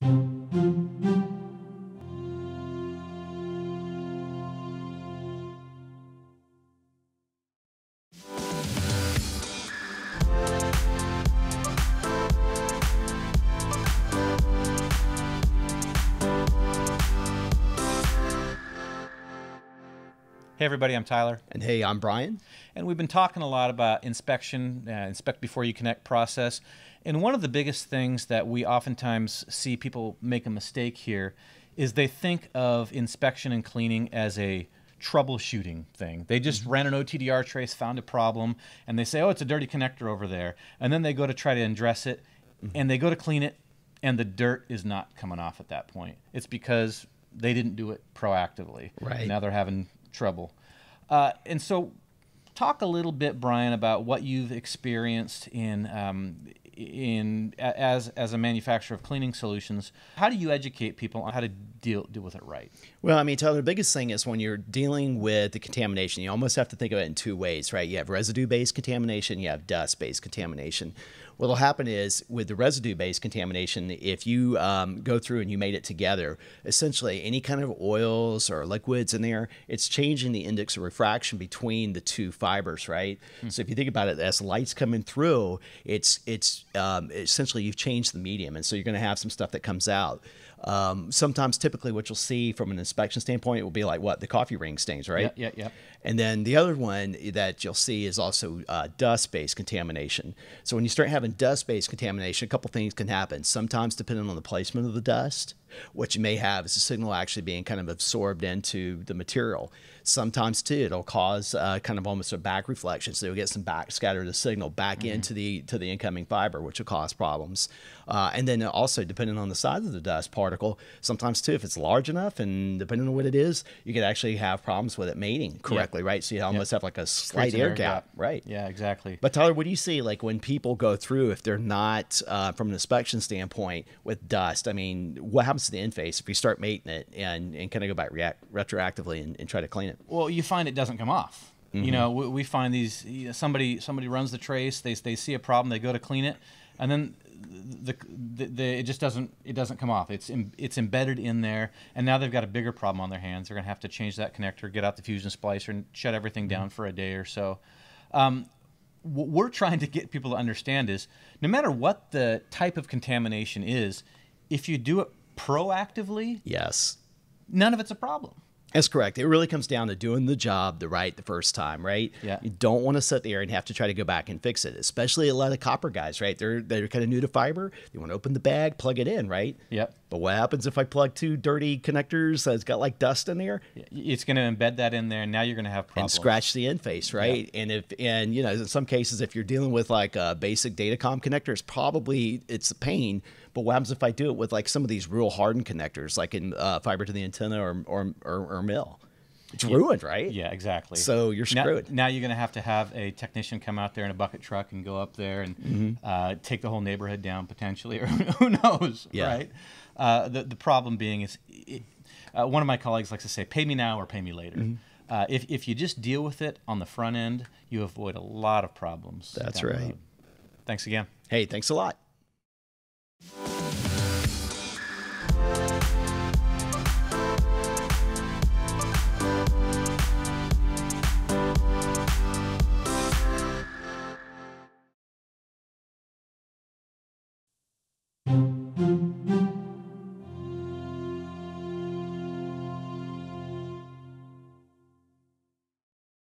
thank you. Hey, everybody, I'm Tyler. And hey, I'm Brian. And we've been talking a lot about inspection, uh, inspect before you connect process. And one of the biggest things that we oftentimes see people make a mistake here is they think of inspection and cleaning as a troubleshooting thing. They just mm-hmm. ran an OTDR trace, found a problem, and they say, oh, it's a dirty connector over there. And then they go to try to address it, mm-hmm. and they go to clean it, and the dirt is not coming off at that point. It's because they didn't do it proactively. Right. Now they're having trouble. Uh, and so, talk a little bit, Brian, about what you've experienced in um, in as as a manufacturer of cleaning solutions. How do you educate people on how to deal deal with it right? Well, I mean, Tyler, the biggest thing is when you're dealing with the contamination, you almost have to think of it in two ways, right? You have residue based contamination, you have dust based contamination. What'll happen is with the residue based contamination, if you um, go through and you made it together, essentially any kind of oils or liquids in there, it's changing the index of refraction between the two fibers, right? Mm. So if you think about it, as light's coming through, it's it's um, essentially you've changed the medium, and so you're going to have some stuff that comes out. Um, sometimes, typically, what you'll see from an inspection standpoint will be like what the coffee ring stains, right? Yeah, yeah, yeah. And then the other one that you'll see is also uh, dust-based contamination. So when you start having dust-based contamination, a couple things can happen. Sometimes, depending on the placement of the dust, what you may have is a signal actually being kind of absorbed into the material. Sometimes too, it'll cause uh, kind of almost a back reflection, so you'll get some back scatter the signal back mm-hmm. into the to the incoming fiber, which will cause problems. Uh, and then also, depending on the size of the dust particle, sometimes too, if it's large enough, and depending on what it is, you could actually have problems with it mating correctly, right? So you almost have like a slight air, air gap, right? Yeah, exactly. But Tyler, what do you see like when people go through if they're not uh, from an inspection standpoint with dust? I mean, what happens to the interface if you start mating it and, and kind of go back react retroactively and, and try to clean it? Well, you find it doesn't come off. Mm-hmm. You know, we, we find these you know, somebody somebody runs the trace, they they see a problem, they go to clean it, and then the, the, the, it just doesn't it doesn't come off. It's Im, it's embedded in there, and now they've got a bigger problem on their hands. They're gonna have to change that connector, get out the fusion splicer, and shut everything down mm-hmm. for a day or so. Um, what we're trying to get people to understand is, no matter what the type of contamination is, if you do it proactively, yes, none of it's a problem. That's correct. It really comes down to doing the job the right the first time, right? Yeah. You don't want to sit there and have to try to go back and fix it. Especially a lot of copper guys, right? They're they're kind of new to fiber. They want to open the bag, plug it in, right? Yep. But what happens if I plug two dirty connectors that's got like dust in there? It's going to embed that in there, and now you're going to have problems. And scratch the end face, right? And if and you know in some cases if you're dealing with like a basic datacom connectors, probably it's a pain. But what happens if I do it with like some of these real hardened connectors, like in uh, fiber to the antenna or or, or, or mill? It's yeah. ruined, right? Yeah, exactly. So you're screwed. Now, now you're going to have to have a technician come out there in a bucket truck and go up there and mm-hmm. uh, take the whole neighborhood down potentially, or who knows, yeah. right? Uh, the the problem being is, it, uh, one of my colleagues likes to say, "Pay me now or pay me later." Mm-hmm. Uh, if if you just deal with it on the front end, you avoid a lot of problems. That's right. Thanks again. Hey, thanks a lot.